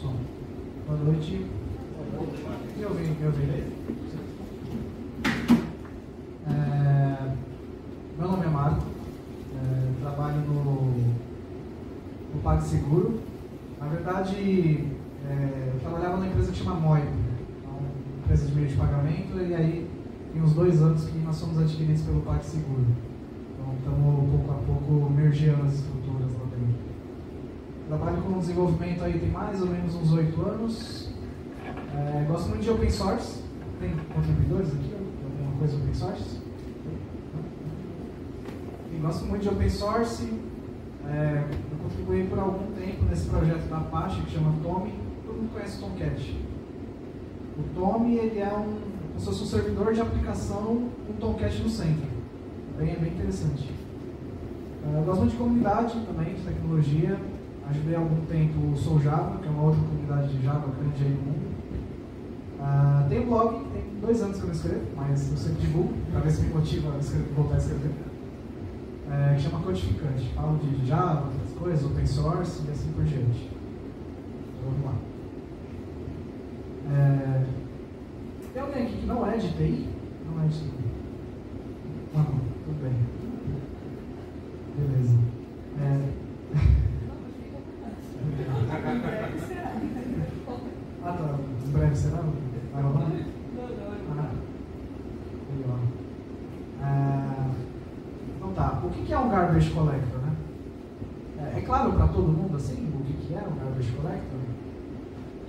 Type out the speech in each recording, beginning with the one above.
Som. Boa noite. Me ouvindo, me ouvindo. É, meu nome é Marco, é, trabalho no, no PagSeguro. Na verdade, é, eu trabalhava numa empresa que chama Moib, uma empresa de meio de pagamento, e aí tem uns dois anos que nós somos adquiridos pelo PagSeguro. Então estamos pouco a pouco mergeando as estruturas lá dentro. Trabalho com desenvolvimento aí tem mais ou menos uns oito anos. É, gosto muito de open source. Tem contribuidores aqui? Alguma coisa open source? E gosto muito de open source. É, eu contribuí por algum tempo nesse projeto da Apache que chama Tommy. Todo mundo conhece o Tomcat. O Tommy ele é um, como se fosse um servidor de aplicação com Tomcat no centro. Bem, é bem interessante. É, eu gosto muito de comunidade também, de tecnologia. Ajudei há algum tempo o Sou Java, que é uma outra comunidade de Java grande aí no mundo. Uh, tem um blog, tem dois anos que eu não escrevo, mas eu sempre divulgo, para ver se me motiva a escrever, voltar a escrever. É, que chama Codificante. Falo de Java, outras coisas, open source e assim por diante. Então, vamos lá. É, tem alguém aqui que não é de TI? Não é de TI. Não, tudo bem. Garbage collector, né? É, é claro para todo mundo assim o que é um garbage collector?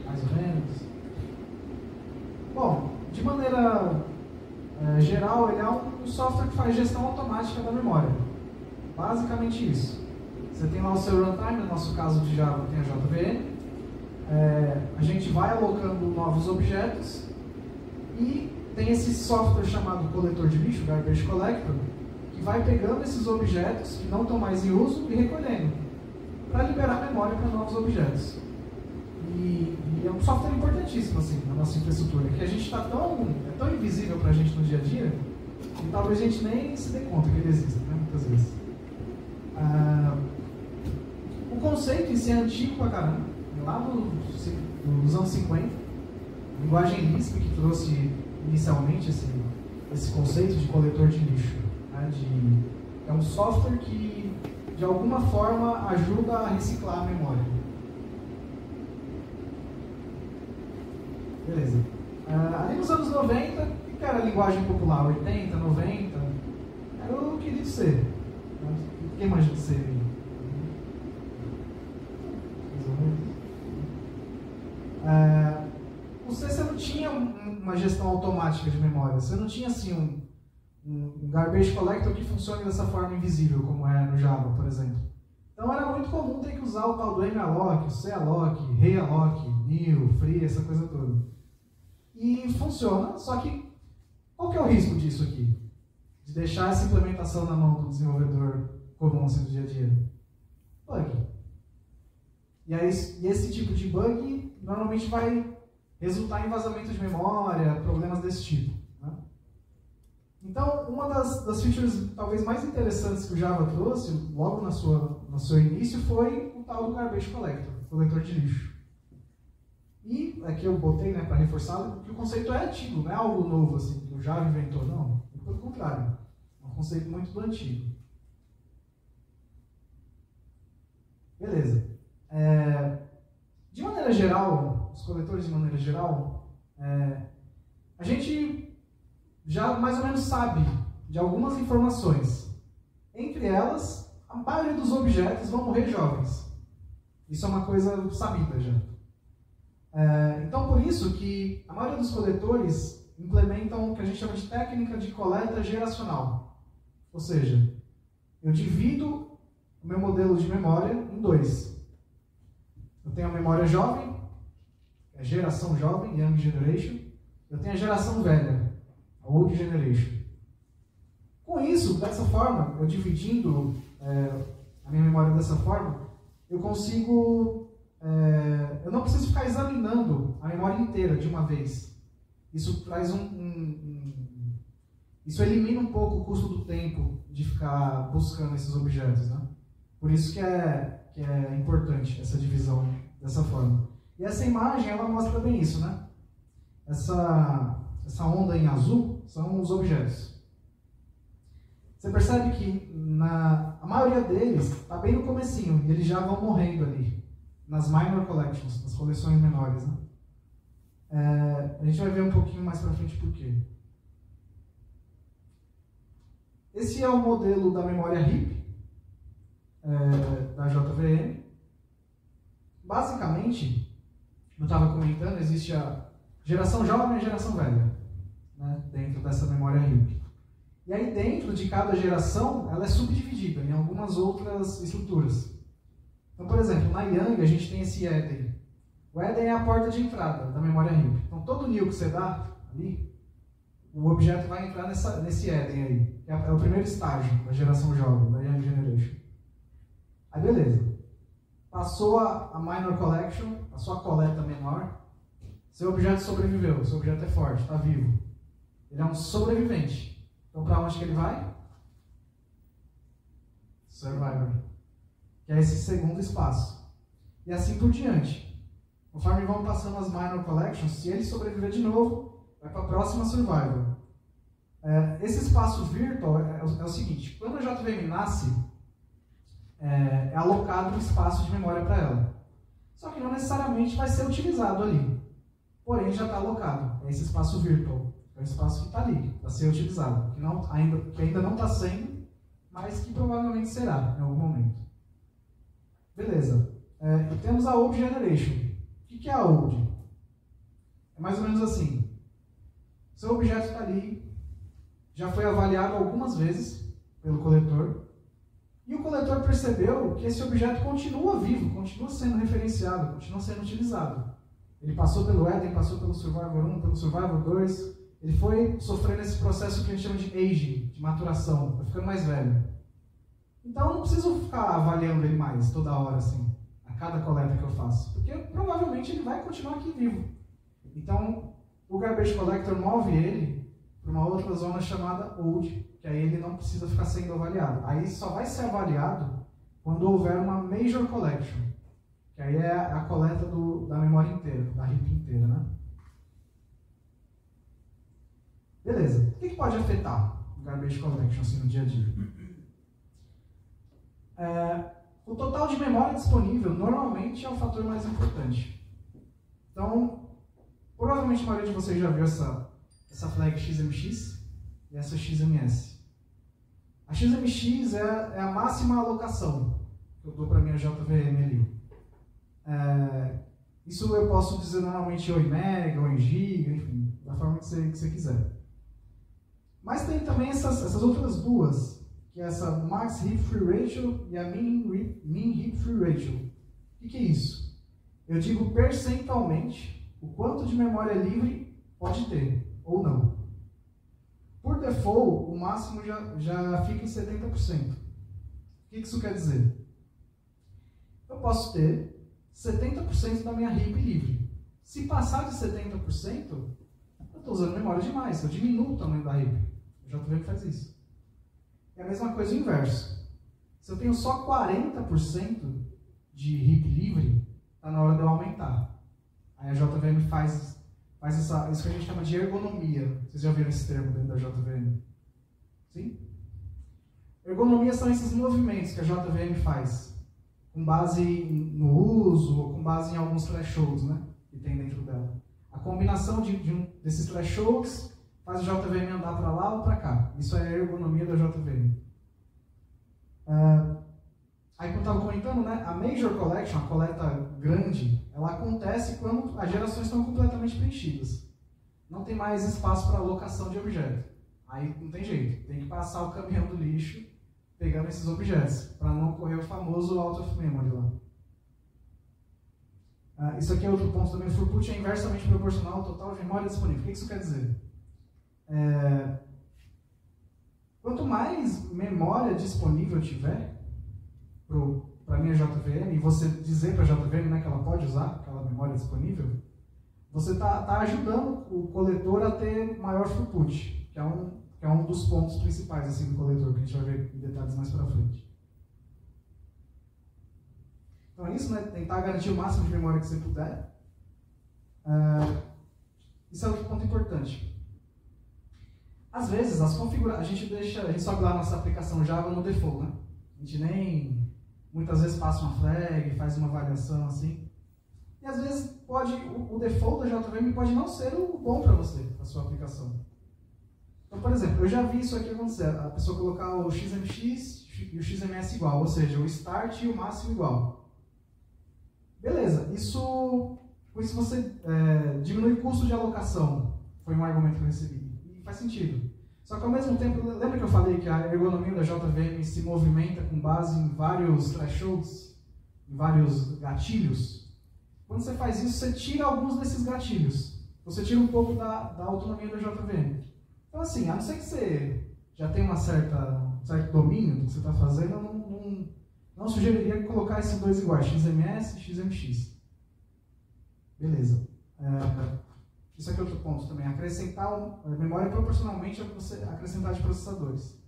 Mais ou menos. Bom, de maneira é, geral, ele é um software que faz gestão automática da memória. Basicamente isso. Você tem lá o seu runtime, no nosso caso de Java tem a JVM. É, a gente vai alocando novos objetos e tem esse software chamado coletor de lixo, Garbage Collector, que vai pegando esses objetos que não estão mais em uso e recolhendo, para liberar memória para novos objetos. E, e, é um software importantíssimo assim, na nossa infraestrutura, que a gente está tão, é tão invisível para a gente no dia a dia, que talvez a gente nem se dê conta que ele existe, né, muitas vezes. Ah, o conceito em si é antigo pra caramba, lá no, nos anos 50, linguagem Lisp que trouxe inicialmente esse, esse conceito de coletor de lixo. Né, de, é um software que, de alguma forma, ajuda a reciclar a memória. Beleza. Uh, ali nos anos 90, o que era a linguagem popular? 80, 90? Era o querido C. Quem imagina C aí? É, o C você não tinha uma gestão automática de memória. Você não tinha assim um, um garbage collector que funcione dessa forma invisível, como é no Java, por exemplo. Então era muito comum ter que usar o tal do malloc, calloc, realloc, new, free, essa coisa toda. E funciona, só que qual que é o risco disso aqui? De deixar essa implementação na mão do desenvolvedor comum assim, do dia a dia? Bug. E, aí, e esse tipo de bug normalmente vai resultar em vazamento de memória, problemas desse tipo. Então, uma das, das features talvez mais interessantes que o Java trouxe, logo na sua, no seu início, foi o tal do Garbage Collector, coletor de lixo. E aqui eu botei né, para reforçar que o conceito é antigo, não é algo novo assim, que o Java inventou, não. Pelo contrário, é um conceito muito do antigo. Beleza. É, de maneira geral, os coletores de maneira geral, é, a gente já mais ou menos sabe de algumas informações. Entre elas, a maioria dos objetos vão morrer jovens. Isso é uma coisa sabida já. É, então, por isso que a maioria dos coletores implementam o que a gente chama de técnica de coleta geracional. Ou seja, eu divido o meu modelo de memória em dois. Eu tenho a memória jovem, a geração jovem, Young Generation. Eu tenho a geração velha, Old Generation. Com isso, dessa forma, eu dividindo é, a minha memória dessa forma, eu consigo. É, eu não preciso ficar examinando a memória inteira de uma vez. Isso traz um, um, um, Isso elimina um pouco o custo do tempo de ficar buscando esses objetos. Né? Por isso que é, que é importante essa divisão dessa forma. E essa imagem, ela mostra bem isso, né? Essa, essa onda em azul são os objetos. Você percebe que na, a maioria deles está bem no comecinho, eles já vão morrendo ali, nas minor collections, nas coleções menores, né? É, a gente vai ver um pouquinho mais para frente por quê. Esse é o modelo da memória RIP, é, da JVM. Basicamente, eu estava comentando, existe a geração jovem e a geração velha, né, dentro dessa memória RIP. E aí dentro de cada geração, ela é subdividida em algumas outras estruturas. Então, por exemplo, na Yang a gente tem esse Eden. O Eden é a porta de entrada da memória RIP. Então, todo NIL que você dá ali, o objeto vai entrar nessa, nesse Eden aí. É, é o primeiro estágio da geração jovem, da Young Generation. Aí, beleza. Passou a, a Minor Collection, a sua coleta menor. Seu objeto sobreviveu, seu objeto é forte, está vivo. Ele é um sobrevivente. Então, para onde que ele vai? Survivor. Que é esse segundo espaço. E assim por diante. Conforme vão passando as Minor Collections, se ele sobreviver de novo, vai para a próxima Survivor. É, esse espaço virtual é, é, o, é, seguinte: quando a JVM nasce, é, é alocado um espaço de memória para ela. Só que não necessariamente vai ser utilizado ali. Porém, já está alocado. É esse espaço virtual. É o espaço que está ali, para ser utilizado. Que, não, ainda, que ainda não está sendo, mas que provavelmente será em algum momento. Beleza. É, temos a Old Generation que, que é a old? É mais ou menos assim. Seu objeto está ali, já foi avaliado algumas vezes pelo coletor, e o coletor percebeu que esse objeto continua vivo, continua sendo referenciado, continua sendo utilizado. Ele passou pelo Eden, passou pelo Survivor 1, pelo Survivor 2, ele foi sofrendo esse processo que a gente chama de aging, de maturação, vai ficando mais velho. Então eu não preciso ficar avaliando ele mais toda hora assim cada coleta que eu faço? Porque provavelmente ele vai continuar aqui vivo. Então, o Garbage Collector move ele para uma outra zona chamada Old, que aí ele não precisa ficar sendo avaliado. Aí só vai ser avaliado quando houver uma Major Collection, que aí é a coleta do, da memória inteira, da RIP inteira, né? Beleza. O que, que pode afetar o Garbage Collection assim, no dia a dia? É, o total de memória disponível normalmente é o fator mais importante. Então, provavelmente a maioria de vocês já viu essa, essa flag XMX e essa XMS. A XMX é, é a máxima alocação que eu dou para minha JVM ali. É, isso eu posso dizer normalmente ou em mega, ou em giga, enfim, da forma que você, que você quiser. Mas tem também essas, essas outras duas, que é essa Max Hip Free Ratio e a Min, min Hip Free Ratio. O que, que é isso? Eu digo percentualmente o quanto de memória livre pode ter, ou não. Por default, o máximo já, já fica em 70%. O que isso quer dizer? Eu posso ter 70% da minha RIP livre. Se passar de 70%, eu estou usando memória demais, eu diminuo o tamanho da RIP. Vendo que faz isso. É a mesma coisa o inverso. Se eu tenho só 40% de RIP livre, está na hora de eu aumentar. Aí a JVM faz, faz essa, isso que a gente chama de ergonomia. Vocês já ouviram esse termo dentro da JVM? Sim? Ergonomia são esses movimentos que a JVM faz, com base no uso, ou com base em alguns thresholds né, que tem dentro dela. A combinação de, de um, desses thresholds faz o JVM andar para lá ou para cá. Isso é a ergonomia da JVM. Uh, ah, aí, como eu estava comentando, né, a Major Collection, a coleta grande, ela acontece quando as gerações estão completamente preenchidas. Não tem mais espaço para alocação de objeto. Aí não tem jeito, tem que passar o caminhão do lixo pegando esses objetos, para não correr o famoso out of memory lá. Uh, isso aqui é outro ponto também. O throughput é inversamente proporcional ao total de memória disponível. O que isso quer dizer? É, quanto mais memória disponível tiver para a minha JVM, e você dizer para a JVM né, que ela pode usar aquela memória disponível, você está tá ajudando o coletor a ter maior throughput, que é um, que é um dos pontos principais assim, do coletor, que a gente vai ver em detalhes mais para frente. Então é isso, né? Tentar garantir o máximo de memória que você puder. Uh, isso é outro ponto importante. Às vezes, as configurações, a gente deixa, a gente sobe lá nossa aplicação Java no default, né? A gente nem, muitas vezes passa uma flag, faz uma variação assim. E às vezes pode, o, o default da JVM pode não ser o bom para você, a sua aplicação. Então, por exemplo, eu já vi isso aqui acontecer, a pessoa colocar o XMX e o XMS igual, ou seja, o start e o máximo igual. Beleza, isso, com isso você é, diminui o custo de alocação, foi um argumento que eu recebi, faz sentido. Só que ao mesmo tempo, lembra que eu falei que a ergonomia da JVM se movimenta com base em vários thresholds, em vários gatilhos? Quando você faz isso, você tira alguns desses gatilhos. Você tira um pouco da, da autonomia da JVM. Então, assim, a não ser que você já tenha uma certa, um certo domínio do que você está fazendo, eu não, não, não sugeriria colocar esses dois iguais, XMS e XMX. Beleza. É, isso aqui é outro ponto também. Acrescentar a memória proporcionalmente que você acrescentar de processadores.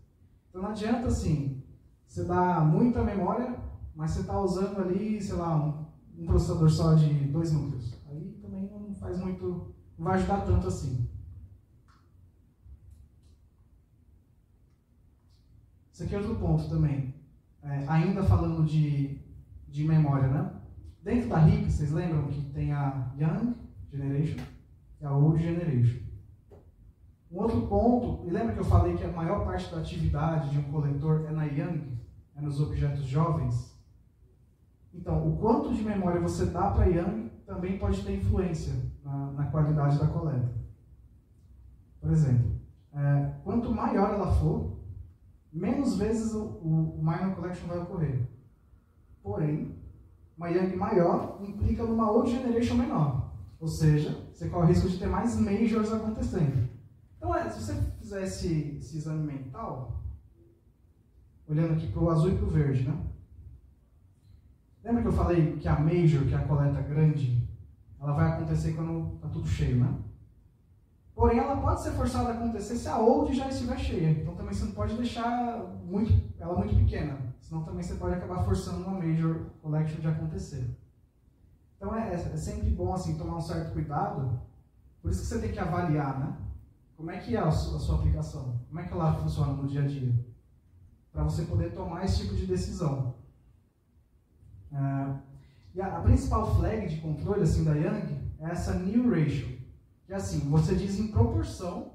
Então não adianta assim, você dá muita memória, mas você está usando ali, sei lá, um, um processador só de dois núcleos. Aí também não faz muito, não vai ajudar tanto assim. Esse aqui é outro ponto também. É, ainda falando de, de memória, né? Dentro da RIP, vocês lembram que tem a Young Generation e a Old Generation. Um outro ponto, e lembra que eu falei que a maior parte da atividade de um coletor é na Young, é nos objetos jovens? Então, o quanto de memória você dá para Yang também pode ter influência na, na qualidade da coleta. Por exemplo, é, quanto maior ela for, menos vezes o, o, o minor collection vai ocorrer. Porém, uma Yang maior implica numa old generation menor. Ou seja, você corre o risco de ter mais majors acontecendo. Então, é, se você fizer esse, esse exame mental, olhando aqui para o azul e para o verde, né? Lembra que eu falei que a major, que é a coleta grande, ela vai acontecer quando está tudo cheio, né? Porém, ela pode ser forçada a acontecer se a old já estiver cheia. Então, também você não pode deixar muito, ela muito pequena. Senão, também você pode acabar forçando uma major collection de acontecer. Então, é, é sempre bom assim tomar um certo cuidado. Por isso que você tem que avaliar, né? Como é que é a sua, a sua aplicação? Como é que ela funciona no dia a dia? Para você poder tomar esse tipo de decisão. Uh, e a, a, principal flag de controle assim, da Yang é essa new ratio, que é assim, você diz em proporção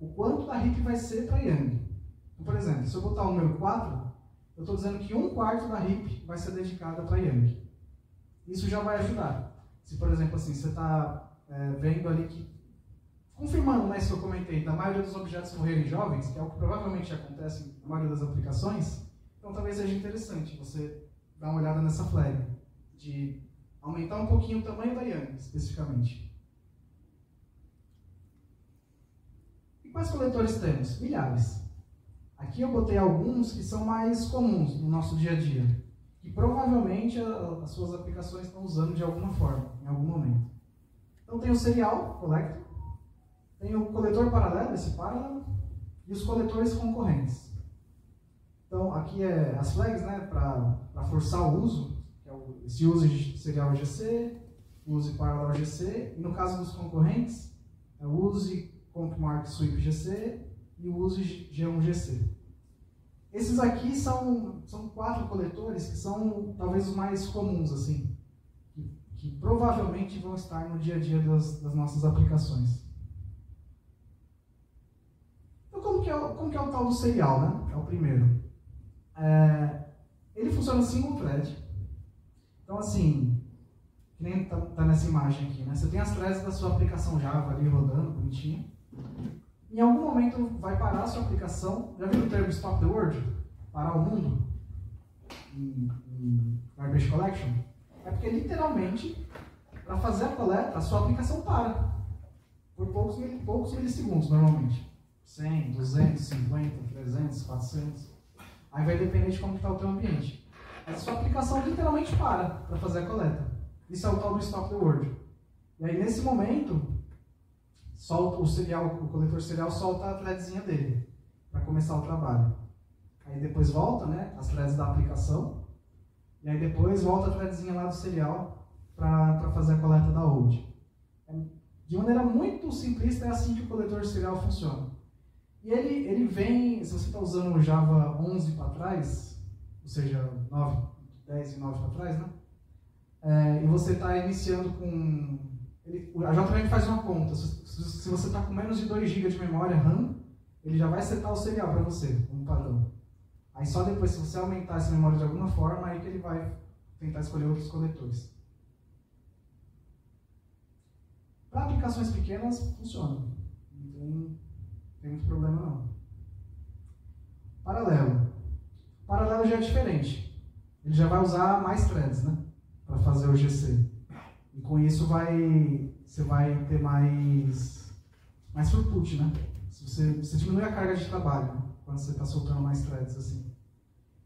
o quanto da HIP vai ser para Yang. Então, por exemplo, se eu botar o número 4, eu estou dizendo que um quarto da HIP vai ser dedicada para Yang. Isso já vai ajudar. Se, por exemplo, assim, você está é, vendo ali que, confirmando né, isso que eu comentei, da maioria dos objetos morrerem jovens, que é o que provavelmente acontece na maioria das aplicações, então talvez seja interessante você dar uma olhada nessa flag, de aumentar um pouquinho o tamanho da Yang, especificamente. E quais coletores temos? Milhares. Aqui eu botei alguns que são mais comuns no nosso dia a dia, que provavelmente as suas aplicações estão usando de alguma forma, em algum momento. Então tem o serial collector, tem o coletor paralelo, esse paralelo, e os coletores concorrentes. Então, aqui é as flags, né, para forçar o uso, que é o, esse use serial GC, use parallel GC, e no caso dos concorrentes, é use compmark sweep GC e use G1 GC. Esses aqui são, são quatro coletores que são talvez os mais comuns, assim, que, que provavelmente vão estar no dia a dia das, das nossas aplicações. Então, como que, é, como que é o tal do serial, né? É o primeiro. É, ele funciona single thread. Então, assim, que nem tá, tá, nessa imagem aqui, né? Você tem as threads da sua aplicação Java ali rodando, bonitinho. Em algum momento vai parar a sua aplicação. Já viu o termo Stop the World? Parar o mundo? Em, Garbage Collection? É porque literalmente, para fazer a coleta, a sua aplicação para. Por poucos, poucos milissegundos, normalmente. 100, 250, 300, 400. Aí vai depender de como está o teu ambiente. Mas a sua aplicação literalmente para para fazer a coleta. Isso é o tal do stop the word. E aí nesse momento, solta o serial, o coletor serial solta a threadzinha dele para começar o trabalho. Aí depois volta, né, as threads da aplicação. E aí depois volta a threadzinha lá do serial para fazer a coleta da old. É De maneira muito simplista, é assim que o coletor serial funciona. E ele, ele vem, se você está usando o Java 11 para trás, ou seja, 9, 10 e 9 para trás, né? É, e você está iniciando com. Ele, a JVM faz uma conta. Se, se você está com menos de 2 GB de memória RAM, ele já vai setar o serial para você, como padrão. Aí só depois, se você aumentar essa memória de alguma forma, aí que ele vai tentar escolher outros coletores. Para aplicações pequenas, funciona. Não tem, muito problema não. Paralelo. Paralelo já é diferente. Ele já vai usar mais threads, né? Para fazer o GC. E com isso vai, você vai ter mais, mais throughput, né? Você, você diminui a carga de trabalho né? quando você está soltando mais threads assim.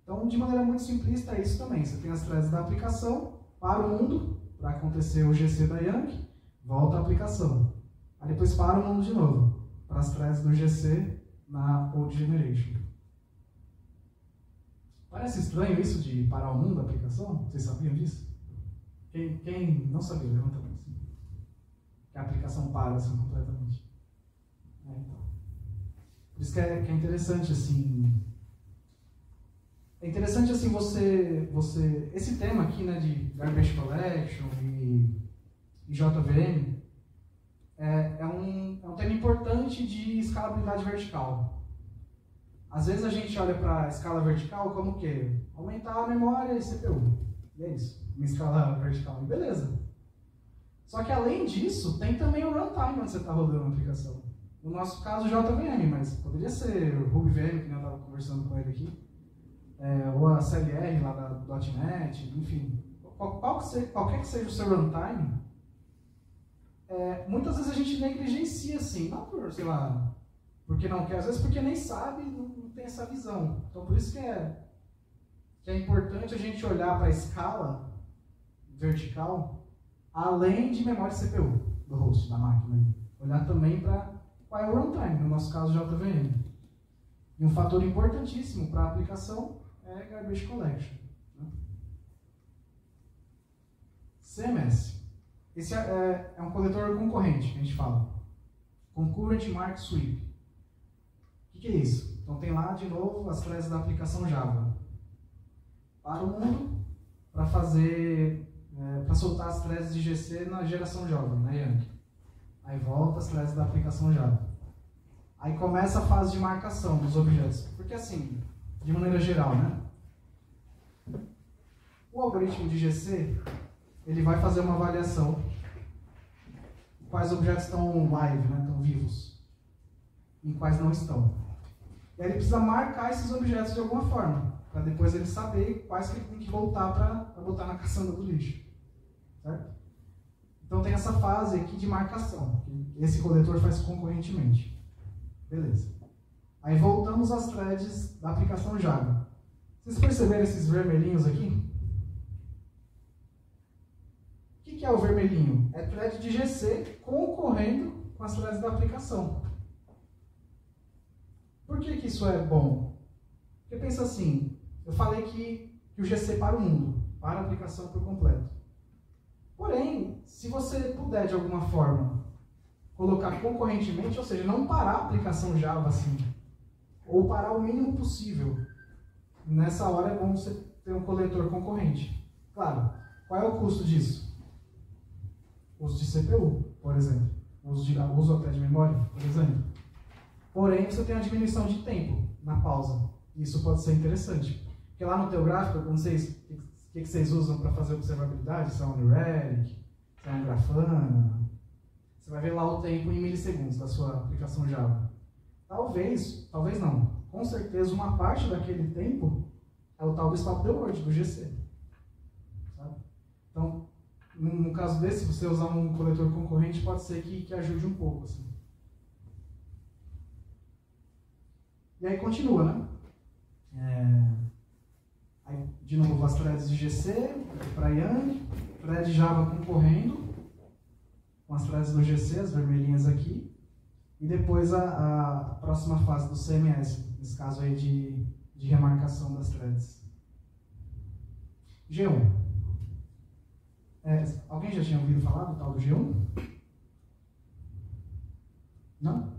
Então, de maneira muito simplista, é isso também. Você tem as threads da aplicação para o mundo, para acontecer o GC da Yankee, volta a aplicação. Aí depois para o mundo de novo, para as threads do GC na Old Generation. Parece estranho isso de parar o mundo da aplicação? Vocês sabiam disso? Quem, quem não sabia, levanta a mão. Assim. Que a aplicação para assim completamente. É, então. Por isso que é, que é interessante assim. É interessante assim você, você. Esse tema aqui, né, de garbage collection e e JVM, é, é, um, é um tema importante de escalabilidade vertical. Às vezes a gente olha para a escala vertical como o quê? Aumentar a memória e CPU. É isso, uma escala vertical. Beleza. Só que além disso, tem também o runtime quando você está rodando a aplicação. No nosso caso, JVM, mas poderia ser o RubyVM, que eu estava conversando com ele aqui, é, ou a CLR lá da .NET, enfim. Qual, qual que seja, qualquer que seja o seu runtime, é, muitas vezes a gente negligencia assim, não por, sei lá, porque não quer, às vezes porque nem sabe, não, não tem essa visão. Então por isso que é, que é importante a gente olhar para a escala vertical, além de memória CPU do host da máquina. Olhar também para qual é o runtime, no nosso caso JVM. E um fator importantíssimo para a aplicação é garbage collection. Né? CMS. Esse é, é, é um coletor concorrente que a gente fala. Concurrent Mark Sweep. O que, que, é isso? Então tem lá de novo as threads da aplicação Java. Para o mundo, para fazer, é, para soltar as threads de GC na geração Java, na Yankee. Aí volta as threads da aplicação Java. Aí começa a fase de marcação dos objetos. Porque assim, de maneira geral, né? O algoritmo de GC, ele vai fazer uma avaliação quais objetos estão live, né, estão vivos, e quais não estão. E aí ele precisa marcar esses objetos de alguma forma, para depois ele saber quais que ele tem que voltar para botar na caçamba do lixo. Certo? Então tem essa fase aqui de marcação, que esse coletor faz concorrentemente. Beleza. Aí voltamos às threads da aplicação Java. Vocês perceberam esses vermelhinhos aqui? O que é o vermelhinho? É thread de GC concorrendo com as threads da aplicação. Por que, que isso é bom? Porque pensa assim, eu falei que, que o GC para o mundo, para a aplicação por completo. Porém, se você puder de alguma forma colocar concorrentemente, ou seja, não parar a aplicação Java assim, ou parar o mínimo possível, nessa hora é bom você ter um coletor concorrente. Claro, qual é o custo disso? uso de CPU, por exemplo, uso, de, uso até de memória, por exemplo. Porém, você tem a diminuição de tempo na pausa. Isso pode ser interessante. Porque lá no teu gráfico, eu não sei o que, que, vocês usam para fazer observabilidade, se é um Relic, se é um Grafana. Você vai ver lá o tempo em milissegundos da sua aplicação Java. Talvez, talvez não, com certeza uma parte daquele tempo é o tal do stop the word, do GC. Sabe? Então, no caso desse, você usar um coletor concorrente pode ser que, que ajude um pouco. Assim. E aí continua, né? É... Aí, de novo, as threads de GC para Yang, thread Java concorrendo com as threads do GC, as vermelhinhas aqui, e depois a, a próxima fase do CMS, nesse caso aí de, de remarcação das threads. G1. É, alguém já tinha ouvido falar do tal do G1? Não?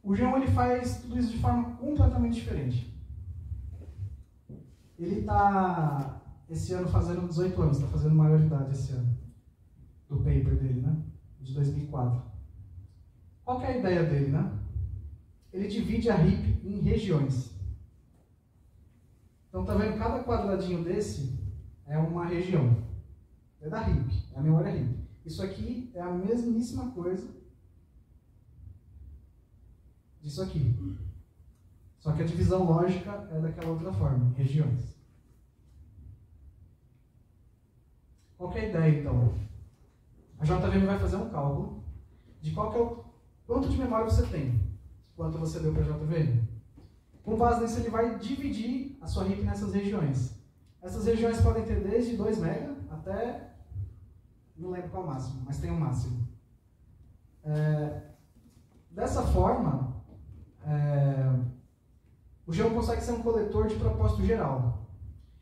O G1 ele faz tudo isso de forma completamente diferente. Ele está, esse ano, fazendo 18 anos, está fazendo maioridade esse ano, do paper dele, né? De 2004. Qual é a ideia dele, né? Ele divide a RIP em regiões. Então, tá vendo? Cada quadradinho desse é uma região. É da RIP, é a memória RIP. Isso aqui é a mesmíssima coisa disso aqui. Só que a divisão lógica é daquela outra forma, regiões. Qual é a ideia, então? A JVM vai fazer um cálculo de qual é o quanto de memória você tem, quanto você deu para a JVM. Com base nisso, ele vai dividir a sua RIP nessas regiões. Essas regiões podem ter desde 2 MB até, não lembro qual é o máximo, mas tem um máximo. É, dessa forma, é, o Geom consegue ser um coletor de propósito geral.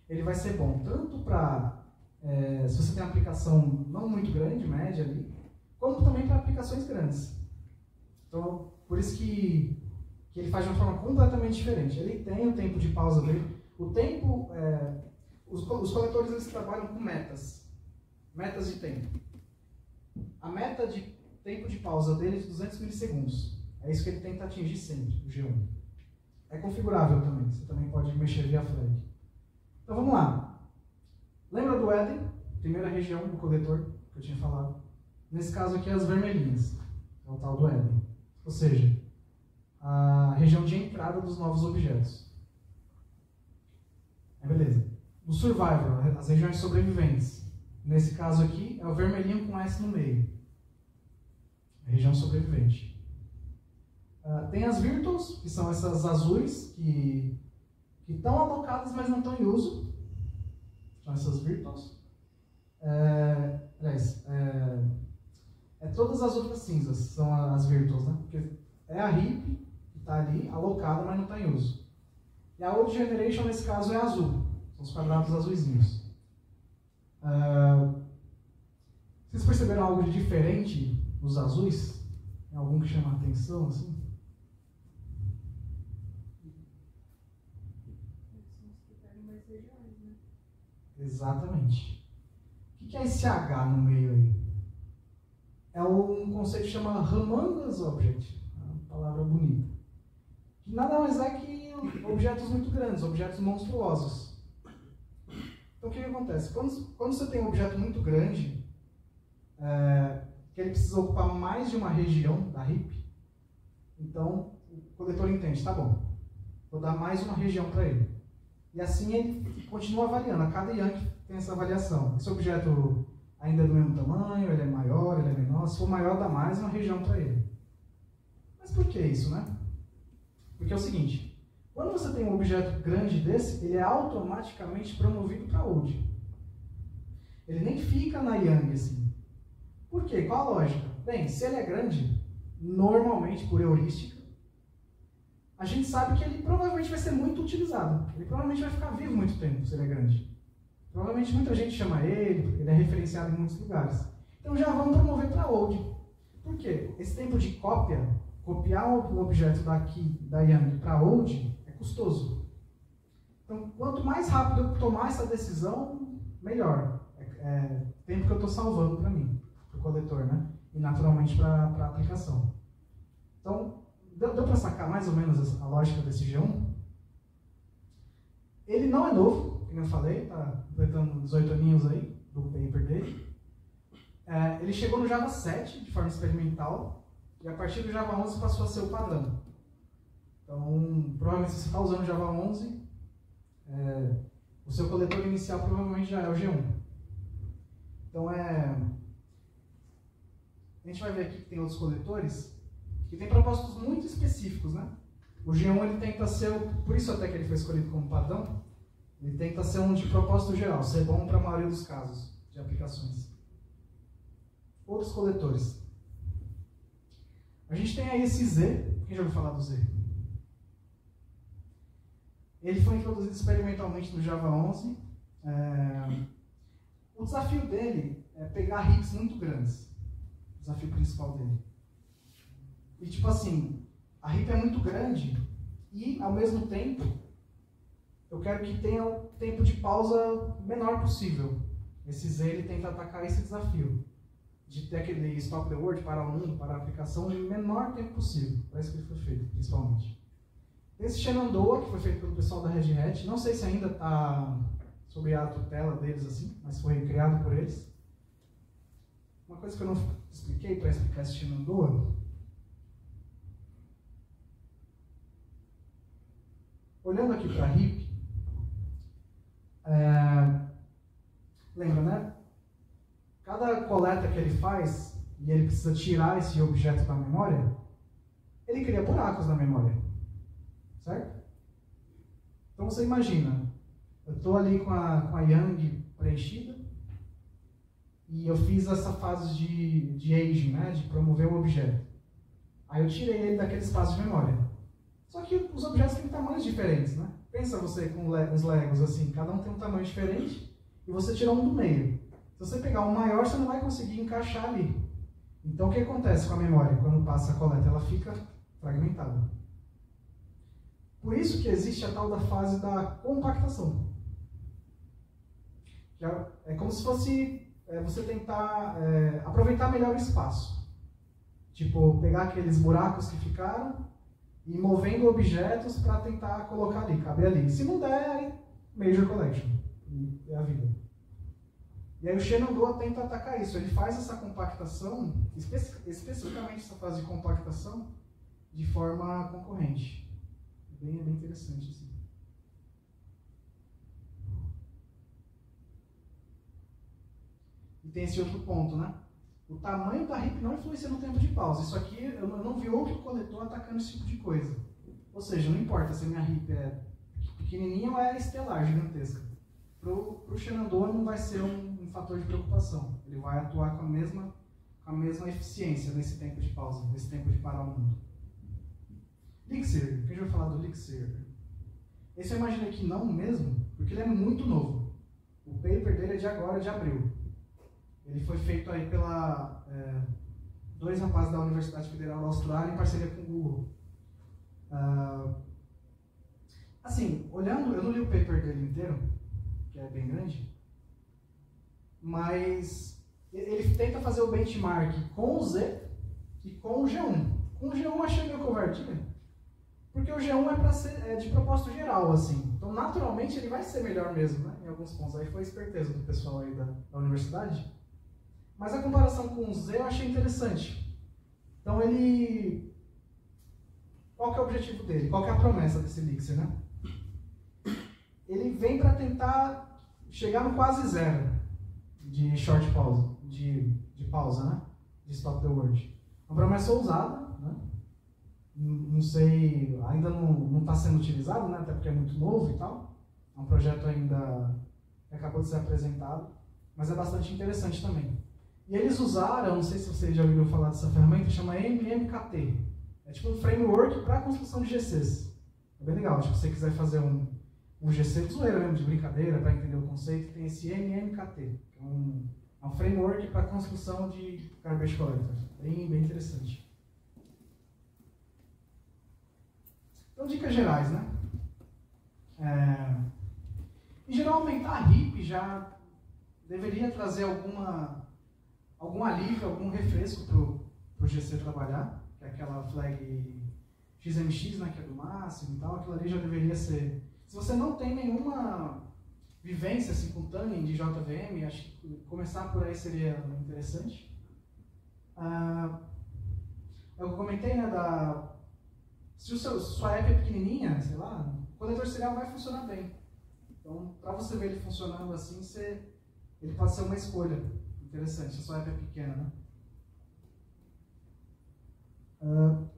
Ele vai ser bom tanto para, é, se você tem uma aplicação não muito grande, média ali, como também para aplicações grandes. Então, por isso que, que ele faz de uma forma completamente diferente. Ele tem o tempo de pausa dele. O tempo, é, os, os coletores eles trabalham com metas, metas de tempo. A meta de tempo de pausa dele é de 200 milissegundos. É isso que ele tenta atingir sempre, o G1. É configurável também, você também pode mexer via flag. Então vamos lá. Lembra do Eden, primeira região do coletor que eu tinha falado? Nesse caso aqui, as vermelhinhas, é o tal do Eden. Ou seja, a região de entrada dos novos objetos. É beleza. O Survivor, as regiões sobreviventes. Nesse caso aqui, é o vermelhinho com S no meio. A região sobrevivente. Uh, tem as Virtuals, que são essas azuis que estão alocadas, mas não estão em uso. São essas Virtuals. É, é, é, todas as outras cinzas são as Virtuals, né? Porque é a RIP que está ali, alocada, mas não está em uso. E a Old Generation, nesse caso, é azul. São os quadrados azuisinhos. Uh, vocês perceberam algo de diferente nos azuis? Algum que chama a atenção, assim? Exatamente. O que é esse H no meio aí? É um conceito que chama Humongous Object, uma palavra bonita. Que nada mais é que objetos muito grandes, objetos monstruosos. Então o que, que acontece? Quando, quando, você tem um objeto muito grande, é, que ele precisa ocupar mais de uma região da RIP, então o coletor entende, tá bom, vou dar mais uma região para ele. E assim ele continua avaliando. A cada Yankee tem essa avaliação. Esse objeto ainda é do mesmo tamanho, ele é maior, ele é menor. Se for maior, dá mais uma região para ele. Mas por que isso, né? Porque é o seguinte, quando você tem um objeto grande desse, ele é automaticamente promovido para old. Ele nem fica na Yang assim. Por quê? Qual a lógica? Bem, se ele é grande, normalmente por heurística, a gente sabe que ele provavelmente vai ser muito utilizado. Ele provavelmente vai ficar vivo muito tempo se ele é grande. Provavelmente muita gente chama ele, ele é referenciado em muitos lugares. Então já vamos promover para old. Por quê? Esse tempo de cópia, copiar o objeto daqui, da Yang para old, é custoso. Então, quanto mais rápido eu tomar essa decisão, melhor. É, é tempo que eu estou salvando para mim, para o coletor, né? E naturalmente para a aplicação. Então, deu, deu para sacar mais ou menos a lógica desse G1? Ele não é novo, como eu falei, está completando 18 aninhos aí do paper dele. É, ele chegou no Java 7 de forma experimental e a partir do Java 11 passou a ser o padrão. Então, provavelmente se você está usando Java 11, é, o seu coletor inicial provavelmente já é o G1. Então, é, a gente vai ver aqui que tem outros coletores que tem propósitos muito específicos, né? O G1 ele tenta ser, por isso até que ele foi escolhido como padrão, ele tenta ser um de propósito geral, ser bom para a maioria dos casos de aplicações. Outros coletores. A gente tem aí esse Z, quem já ouviu falar do Z? Ele foi introduzido experimentalmente no Java 11. É... O desafio dele é pegar hits muito grandes. desafio principal dele. E tipo assim, a RIP é muito grande e ao mesmo tempo eu quero que tenha um tempo de pausa menor possível. Esse Z ele tenta atacar esse desafio de ter aquele stop the word para o mundo, para a aplicação, no menor tempo possível. Parece que ele foi feito, principalmente. Esse Shenandoah, que foi feito pelo pessoal da Red Hat, não sei se ainda está sob a tutela deles, assim, mas foi criado por eles. Uma coisa que eu não expliquei para explicar esse Shenandoah. Olhando aqui para a HIP, é, lembra, né? Cada coleta que ele faz, e ele precisa tirar esse objeto da memória, ele cria buracos na memória. Certo? Então você imagina, eu estou ali com a, com a Yang preenchida, e eu fiz essa fase de, de aging, né, de promover o objeto. Aí eu tirei ele daquele espaço de memória. Só que os objetos têm tamanhos diferentes, né? Pensa você com os Legos assim, cada um tem um tamanho diferente, e você tira um do meio. Se você pegar um maior, você não vai conseguir encaixar ali. Então o que acontece com a memória quando passa a coleta? Ela fica fragmentada. Por isso que existe a tal da fase da compactação. É, é como se fosse é, você tentar é, aproveitar melhor o espaço. Tipo, pegar aqueles buracos que ficaram e movendo objetos para tentar colocar ali, caber ali. Se não der, aí Major Collection. E é a vida. E aí o Shenandoah tenta atacar isso. Ele faz essa compactação, espe especificamente essa fase de compactação, de forma concorrente. É bem, é bem interessante assim. E tem esse outro ponto, né? O tamanho da RIP não influencia no tempo de pausa. Isso aqui, eu não vi outro coletor atacando esse tipo de coisa. Ou seja, não importa se a minha RIP é pequenininha ou é estelar, gigantesca. Para o Shenandoah não vai ser um, um, fator de preocupação. Ele vai atuar com a, mesma, com a mesma eficiência nesse tempo de pausa, nesse tempo de parar o mundo. Elixir, quem já vai falar do Elixir? Esse eu imaginei que não mesmo, porque ele é muito novo. O paper dele é de agora, de abril. Ele foi feito aí pela é, dois rapazes da Universidade Federal da Austrália em parceria com o Google. Uh, assim, olhando, eu não li o paper dele inteiro, que é bem grande, mas ele tenta fazer o benchmark com o Z e com o G1. Com o G1 eu achei meio covardia, porque o G1 é, ser, é de propósito geral, assim. Então, naturalmente, ele vai ser melhor mesmo, né? Em alguns pontos. Aí foi esperteza do pessoal aí da, da universidade. Mas a comparação com o Z eu achei interessante. Então ele. Qual que é o objetivo dele? Qual que é a promessa desse Elixir, né? Ele vem para tentar chegar no quase zero de short pause, de, de pausa, né? De stop the word. Uma promessa ousada, né? Não sei, ainda não está sendo utilizado, né? Até porque é muito novo e tal. É um projeto ainda que acabou de ser apresentado, mas é bastante interessante também. E eles usaram, não sei se vocês já ouviram falar dessa ferramenta, chama MMKT. É tipo um framework para construção de GCs. É bem legal. Tipo, se você quiser fazer um, um GC de zoeira mesmo, de brincadeira, para entender o conceito, tem esse MMKT, que é um, é um framework para construção de garbage collector. Bem, bem interessante. Então, dicas gerais, né? É, em geral, aumentar a RIP já deveria trazer alguma algum alívio, algum refresco para o GC trabalhar, que é aquela flag XMX, né, que é do máximo e tal, aquilo ali já deveria ser. Se você não tem nenhuma vivência assim, com tuning de JVM, acho que começar por aí seria interessante. Ah, eu comentei, né, da... Se o seu, sua app é pequenininha, sei lá, o coletor serial vai funcionar bem. Então, para você ver ele funcionando assim, você, ele pode ser uma escolha. Interessante, a sua app é pequena, né? Uh,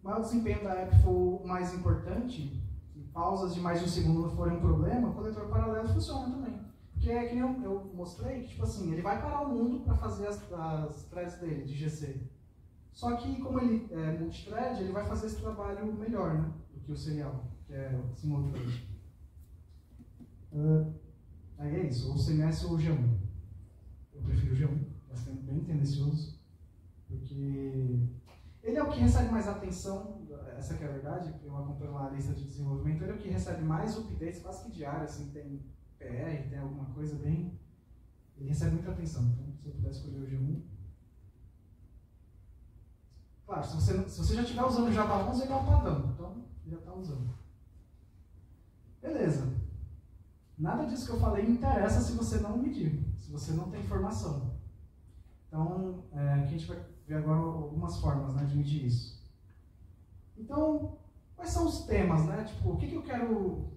mas o desempenho da app for o mais importante, e pausas de mais de um segundo forem um problema, o coletor paralelo funciona também. Porque é que eu, eu mostrei, que, tipo assim, ele vai parar o mundo para fazer as, as threads dele, de GC. Só que, como ele é multithread, ele vai fazer esse trabalho melhor, né? Do que o serial, que é o single thread. Uh, aí é isso, ou CMS ou G1 eu prefiro o G1, bastante bem tendencioso. que recebe mais atenção, essa que é a verdade, eu acompanho lá a lista de desenvolvimento, ele é o que recebe mais updates, quase que diário, assim, tem PR, tem alguma coisa bem... Ele recebe muita atenção, então se eu puder escolher o G1... Claro, se você, se você já estiver usando o Java 11, ele é um padrão, então já está usando. Beleza. Nada disso que eu falei interessa se você não medir, você não tem informação. Então, é, aqui a gente vai ver agora algumas formas né, de medir isso. Então, quais são os temas, né? Tipo, o que, que eu quero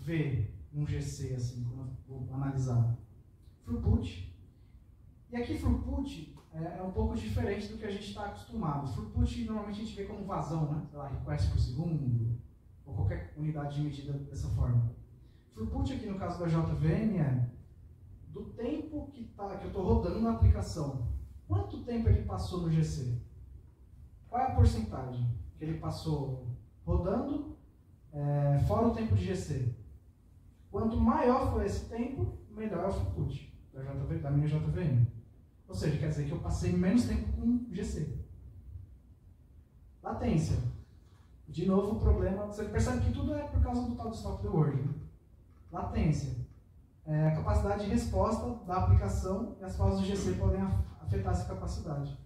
ver num GC, assim, quando eu vou analisar? Throughput. E aqui, throughput é, é um pouco diferente do que a gente está acostumado. Throughput, normalmente, a gente vê como vazão, né? Sei lá, request por segundo, ou qualquer unidade de medida dessa forma. Throughput aqui no caso da JVM é do tempo que, tá, que eu estou rodando na aplicação. Quanto tempo ele passou no GC? Qual é a porcentagem que ele passou rodando é, fora o tempo de GC? Quanto maior for esse tempo, melhor é o throughput da, JV, da minha JVM. Ou seja, quer dizer que eu passei menos tempo com GC. Latência. De novo, o problema. Você percebe que tudo é por causa do tal do stop the word. Né? Latência. É a capacidade de resposta da aplicação e as pausas de GC podem afetar essa capacidade.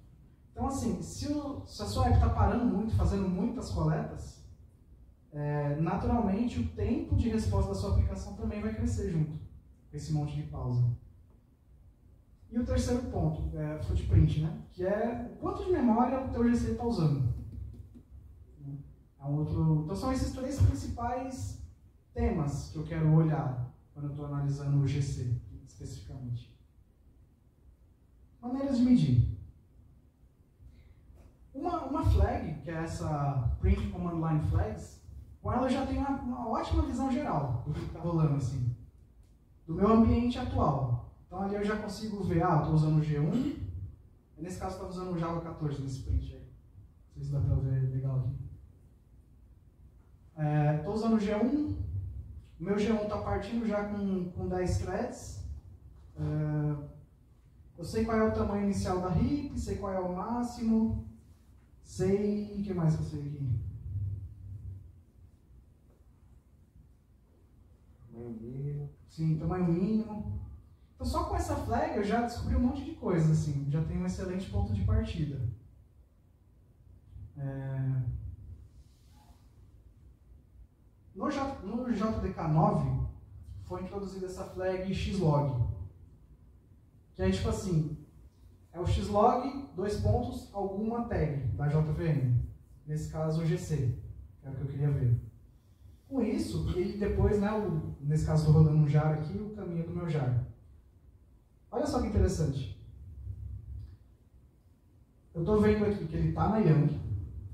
Então, assim, se, o, se a sua app está parando muito, fazendo muitas coletas, é, naturalmente o tempo de resposta da sua aplicação também vai crescer junto com esse monte de pausa. E o terceiro ponto, é footprint, né? que é quanto de memória o teu GC está usando. É um outro... Então são esses três principais temas que eu quero olhar quando eu estou analisando o GC especificamente. Maneiras de medir. Uma, uma flag, que é essa print command line flags, com ela eu já tenho uma, uma ótima visão geral do que está rolando assim, do meu ambiente atual. Então ali eu já consigo ver, ah, estou usando o G1, nesse caso estou usando o Java 14 nesse print aí. Não sei se dá para ver legal aqui. Estou é, usando o G1, o meu G1 está partindo já com, com 10 threads. É, eu sei qual é o tamanho inicial da RIP, sei qual é o máximo, sei. O que mais que eu sei aqui? Tamanho mínimo. Sim, tamanho mínimo. Então, só com essa flag eu já descobri um monte de coisa, assim, já tenho um excelente ponto de partida. É... No, J, no JDK9 foi introduzida essa flag xlog. Que é tipo assim, é o xlog, dois pontos, alguma tag da JVM. Nesse caso o GC, que é o que eu queria ver. Com isso, e depois, né, o, nesse caso estou rodando um jar aqui, o caminho do meu jar. Olha só que interessante. Eu estou vendo aqui que ele está na Yang,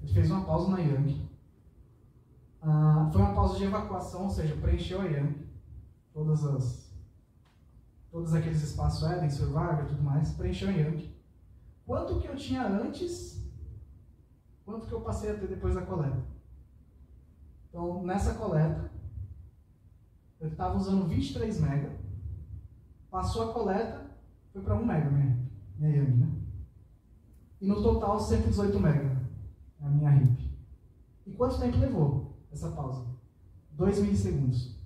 ele fez uma pausa na Yang, pausa de evacuação, ou seja, preencheu a YAML, todas as, todos aqueles espaços Eden, Survivor e tudo mais, preencheu a YAML. Quanto que eu tinha antes, quanto que eu passei a ter depois da coleta? Então, nessa coleta, eu estava usando 23 MB, passou a coleta, foi para 1 MB minha, minha YAML, né? E no total, 118 MB, é a minha RIP. E quanto tempo levou? essa pausa. Dois milissegundos.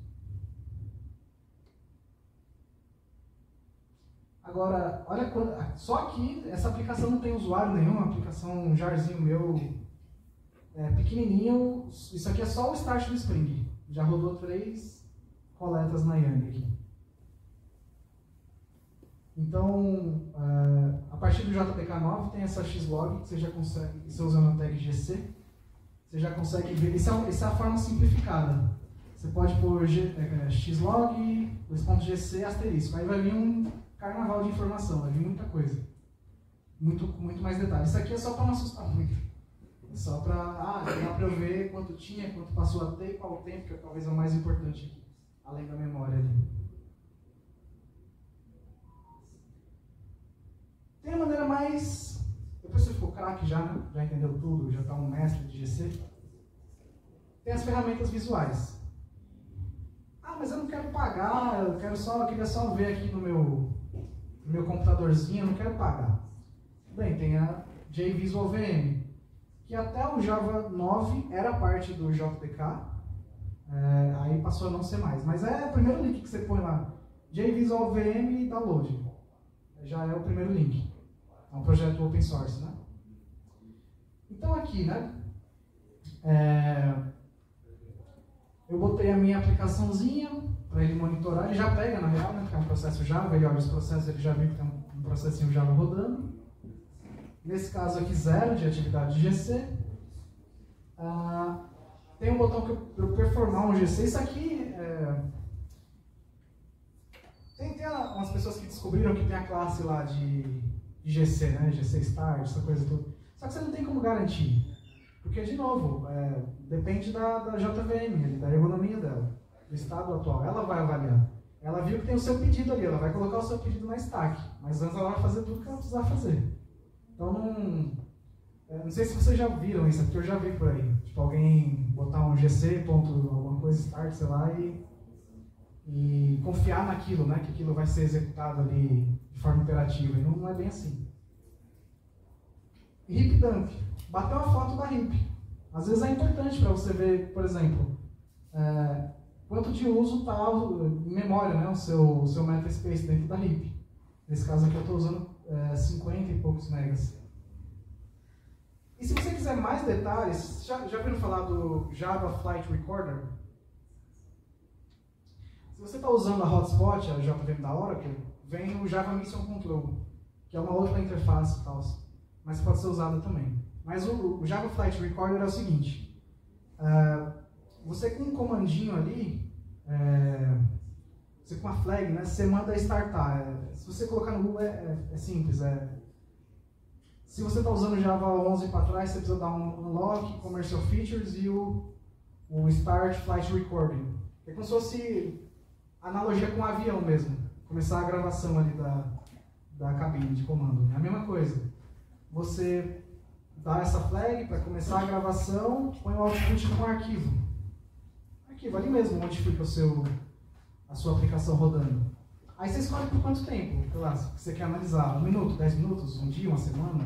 Agora, olha quando. Só que essa aplicação não tem usuário nenhum, uma aplicação, um jarzinho meu é, pequenininho. Isso aqui é só o start do Spring. Já rodou três coletas na Yang aqui. Então, é, a partir do JPK9 tem essa xlog que você já consegue, você usando a tag GC, você já consegue ver. É, isso é a forma simplificada. Você pode pôr é, xlog, 2.gc, asterisco. Aí vai vir um carnaval de informação, vai vir muita coisa. Muito, muito mais detalhes. Isso aqui é só para não assustar muito. É só para. Ah, dá para eu ver quanto tinha, quanto passou a ter e qual o tempo, que é talvez é o mais importante aqui, além da memória ali. Tem a maneira mais depois você ficou craque já, né? já entendeu tudo, já está um mestre de GC. Tem as ferramentas visuais. Ah, mas eu não quero pagar, eu quero só, eu queria só ver aqui no meu, no meu computadorzinho, eu não quero pagar. Bem, tem a JVisual VM. que até o Java 9 era parte do JDK, é, aí passou a não ser mais. Mas é o primeiro link que você põe lá, JVisual VM download. Já é o primeiro link. É um projeto open source, né? Então aqui, né? É, eu botei a minha aplicaçãozinha para ele monitorar. Ele já pega, na real, né? Que é um processo Java, ele olha os processos, ele já viu que tem um processinho Java rodando. Nesse caso aqui, zero de atividade de GC. Ah, tem um botão para performar um GC. Isso aqui é... Tem, tem umas pessoas que descobriram que tem a classe lá de, de GC, né? GC Start, essa coisa toda. Só que você não tem como garantir. Porque, de novo, é, depende da, da JVM, da ergonomia dela, do estado atual. Ela vai avaliar. Ela viu que tem o seu pedido ali, ela vai colocar o seu pedido na stack. Mas antes ela vai fazer tudo que ela precisar fazer. Então, não, é, não sei se vocês já viram isso, porque eu já vi por aí. Tipo, alguém botar um GC, ponto, alguma coisa, start, sei lá, e, e confiar naquilo, né? Que aquilo vai ser executado ali de forma imperativa. E não, não é bem assim. Hip dump. Bateu a foto da hip. Às vezes é importante para você ver, por exemplo, é, quanto de uso está em memória, né, o seu, o seu metaspace dentro da hip. Nesse caso aqui eu estou usando é, 50 e poucos megas. E se você quiser mais detalhes, já, já falar do Java Flight Recorder? Se você está usando a Hotspot, a JVM da Oracle, vem o Java Mission Control, que é uma outra interface tal mas pode ser usada também. Mas o, o Java Flight Recorder é o seguinte: uh, você com um comandinho ali, é, você com a flag, né, você manda startar. É, se você colocar no Google é, é, é simples. É, se você está usando Java 11 para trás, você precisa dar um unlock, commercial features e o, o start flight recording. É como se fosse analogia com um avião mesmo. Começar a gravação ali da, da cabine de comando. É a mesma coisa você dá essa flag para começar a gravação, põe o output no arquivo. Arquivo ali mesmo, onde fica o seu, a sua aplicação rodando. Aí você escolhe por quanto tempo, claro, que você quer analisar. Um minuto, dez minutos, um dia, uma semana.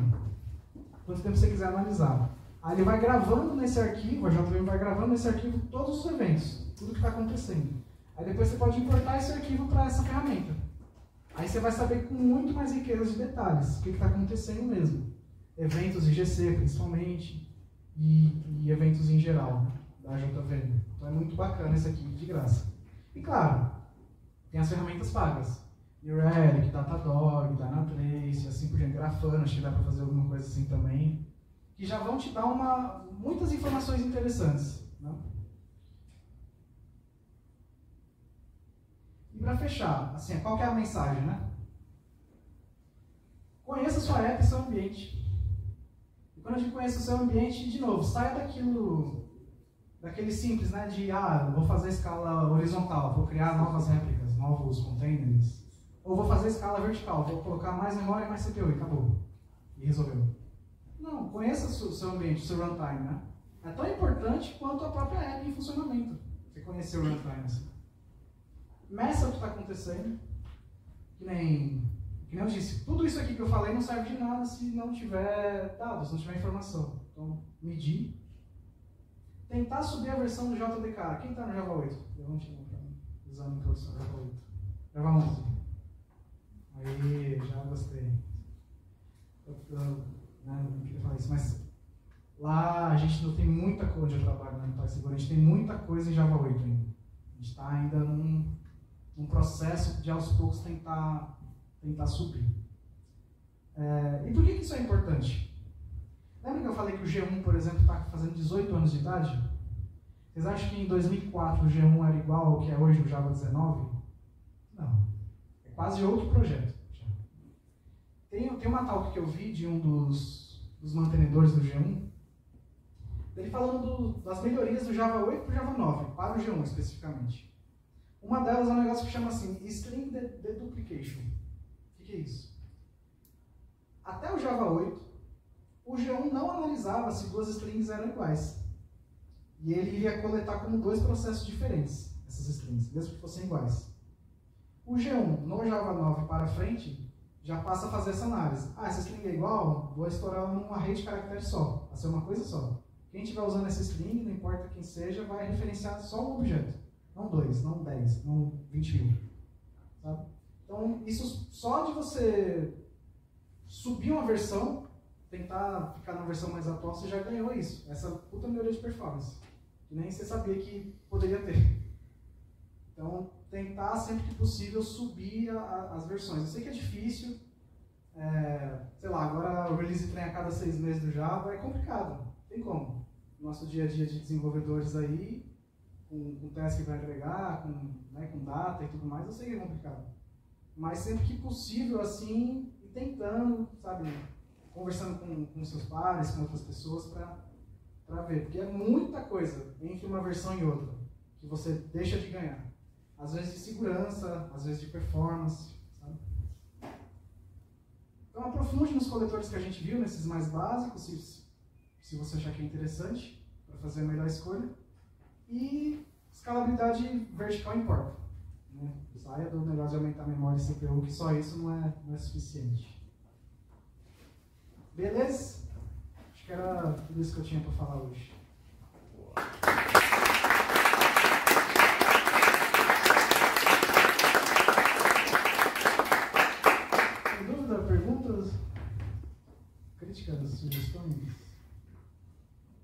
Quanto tempo você quiser analisar. Aí ele vai gravando nesse arquivo, a JVM vai gravando nesse arquivo todos os eventos, tudo que está acontecendo. Aí depois você pode importar esse arquivo para essa ferramenta. Aí você vai saber com muito mais riqueza de detalhes o que está acontecendo mesmo eventos IGC principalmente, e, e eventos em geral da JVM. Então é muito bacana esse aqui, de graça. E claro, tem as ferramentas pagas. New Relic, Datadog, Dynatrace, assim por diante, Grafana, que dá para fazer alguma coisa assim também, que já vão te dar uma, muitas informações interessantes. Né? E para fechar, assim, qual é a mensagem, né? Conheça sua app e seu ambiente. Quando a gente conhece o seu ambiente, de novo, sai daquilo, daquele simples, né, de, ah, vou fazer escala horizontal, vou criar novas réplicas, novos containers, ou vou fazer escala vertical, vou colocar mais memória e mais CPU e acabou. E resolveu. Não, conheça o seu ambiente, o seu runtime, né? É tão importante quanto a própria app em funcionamento. Você conhecer o runtime, assim. Meça o que está acontecendo, que nem que eu disse, tudo isso aqui que eu falei não serve de nada se não tiver dados, não tiver informação. Então, medir. Tentar subir a versão do JDK. Quem está no Java 8? Levante a mão para mim. Exame introdução Java 8. Java 11. Aí, já gostei. Eu, né, não queria falar isso, mas lá a gente não tem muita coisa de trabalho na Intel Segura, a gente tem muita coisa em Java 8 ainda. A gente está ainda num, num processo de aos poucos tentar tentar subir. É, e por que, que isso é importante? Lembra que eu falei que o G1, por exemplo, está fazendo 18 anos de idade? Vocês acham que em 2004 o G1 era igual ao que é hoje o Java 19? Não. É quase outro projeto. Tem, tem uma talk que eu vi de um dos, dos mantenedores do G1, ele falando do, das melhorias do Java 8 para o Java 9, para o G1 especificamente. Uma delas é um negócio que chama assim, String Deduplication que é isso? Até o Java 8, o G1 não analisava se duas strings eram iguais. E ele iria coletar como dois processos diferentes, essas strings, mesmo que fossem iguais. O G1, no Java 9 para frente, já passa a fazer essa análise. Ah, essa string é igual, vou estourar num array de caracteres só, vai ser uma coisa só. Quem estiver usando essa string, não importa quem seja, vai referenciar só um objeto. Não dois, não dez, não vinte mil. Sabe? Então, isso só de você subir uma versão, tentar ficar na versão mais atual, você já ganhou isso. Essa puta melhoria de performance. Que nem você sabia que poderia ter. Então, tentar sempre que possível subir a, a, as versões. Eu sei que é difícil, é, sei lá, agora o release trem a cada seis meses do Java é complicado, tem como. Nosso dia a dia de desenvolvedores aí, com, com teste que vai agregar, com, né, com data e tudo mais, eu sei que é complicado. Mas sempre que possível, assim, e tentando, sabe, conversando com, com seus pares, com outras pessoas, para ver. Porque é muita coisa entre uma versão e outra que você deixa de ganhar às vezes de segurança, às vezes de performance. Sabe? Então aprofunde nos coletores que a gente viu, nesses mais básicos, se, se você achar que é interessante, para fazer a melhor escolha. E escalabilidade vertical importa. Né? Saia do negócio de aumentar a memória e CPU, que só isso não é, não é suficiente. Beleza? Acho que era tudo isso que eu tinha para falar hoje. críticas, sugestões?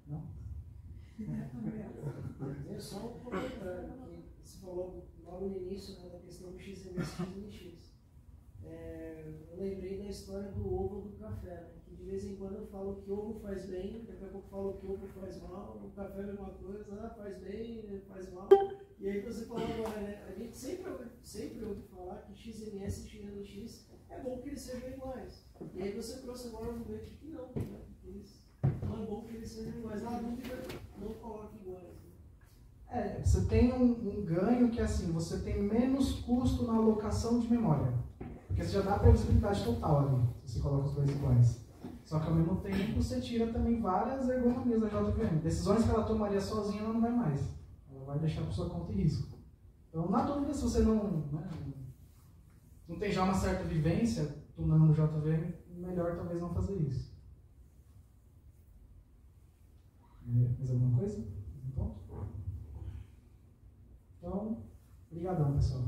Não? É só um comentário que você falou logo no início né, da questão do XMS e NX. É, eu lembrei da história do ovo do café, né, que de vez em quando eu falo que ovo faz bem, daqui a pouco eu falo que ovo faz mal, o café é uma coisa, ah, faz bem, faz mal. E aí você falou agora, né, a gente sempre, sempre ouve falar que XMS e XNX é bom que eles sejam iguais. E aí você trouxe agora o argumento de que não, né? Eles, não é bom que eles sejam iguais. Na dúvida, não coloque iguais. Né? É, você tem um, um, ganho que é assim, você tem menos custo na alocação de memória. Porque você já dá a previsibilidade total ali, se você coloca os dois iguais. Só que ao mesmo tempo você tira também várias ergonomias da JVM. Decisões que ela tomaria sozinha ela não vai mais. Ela vai deixar por sua conta e risco. Então, na dúvida, se você não, né, não tem já uma certa vivência, tunando no JVM, melhor talvez não fazer isso. Mais alguma coisa? Então, obrigadão, pessoal.